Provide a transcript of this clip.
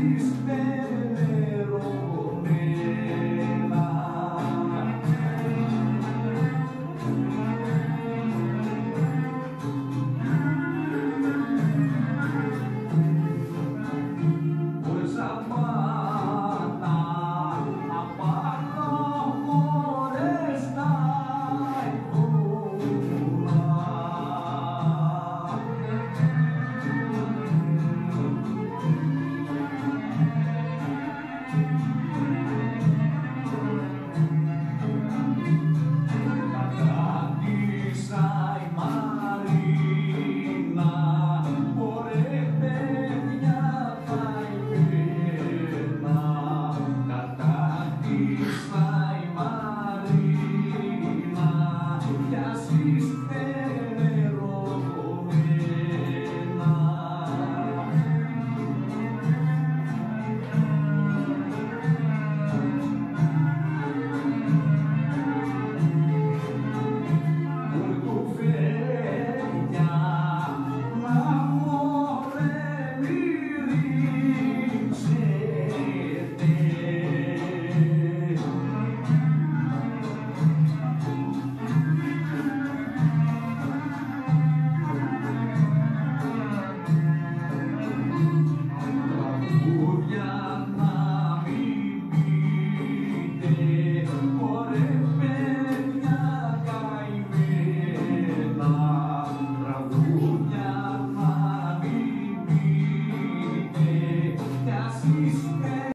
Jesus.